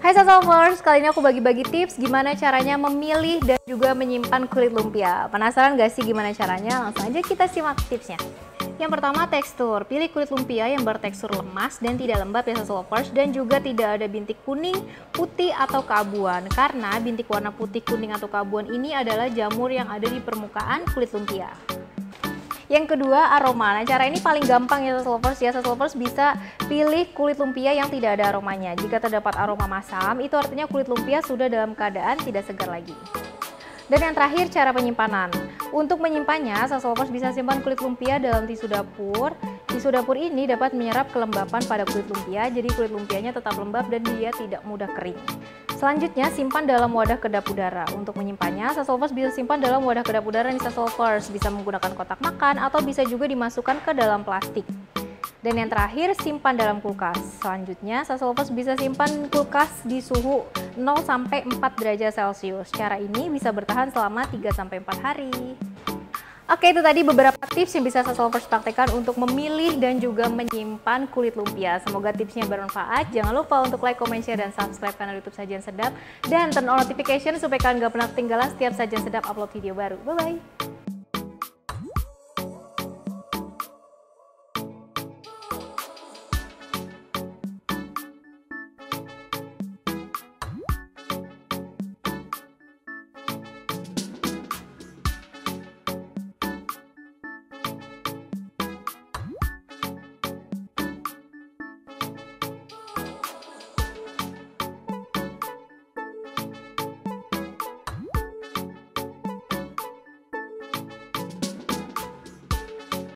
Hai Sasolvers, kali ini aku bagi-bagi tips gimana caranya memilih dan juga menyimpan kulit lumpia. Penasaran gak sih gimana caranya? Langsung aja kita simak tipsnya. Yang pertama tekstur, pilih kulit lumpia yang bertekstur lemas dan tidak lembab ya Sasolvers dan juga tidak ada bintik kuning, putih atau keabuan karena bintik warna putih, kuning atau keabuan ini adalah jamur yang ada di permukaan kulit lumpia. Yang kedua aroma. Nah cara ini paling gampang ya lovers ya. lovers bisa pilih kulit lumpia yang tidak ada aromanya. Jika terdapat aroma masam, itu artinya kulit lumpia sudah dalam keadaan tidak segar lagi. Dan yang terakhir cara penyimpanan. Untuk menyimpannya, lovers bisa simpan kulit lumpia dalam tisu dapur. Tisu dapur ini dapat menyerap kelembapan pada kulit lumpia, jadi kulit lumpianya tetap lembab dan dia tidak mudah kering. Selanjutnya, simpan dalam wadah kedap udara. Untuk menyimpannya, sasolvers bisa simpan dalam wadah kedap udara nih sasolvers. Bisa menggunakan kotak makan atau bisa juga dimasukkan ke dalam plastik. Dan yang terakhir, simpan dalam kulkas. Selanjutnya, sasolvers bisa simpan kulkas di suhu 0 4 derajat Celcius. Cara ini bisa bertahan selama 3 4 hari. Oke itu tadi beberapa tips yang bisa Sasolvers praktekkan untuk memilih dan juga menyimpan kulit lumpia. Semoga tipsnya bermanfaat. Jangan lupa untuk like, comment, share, dan subscribe kanal YouTube Sajian Sedap. Dan turn on notification supaya kalian gak pernah ketinggalan setiap Sajian Sedap upload video baru. Bye-bye!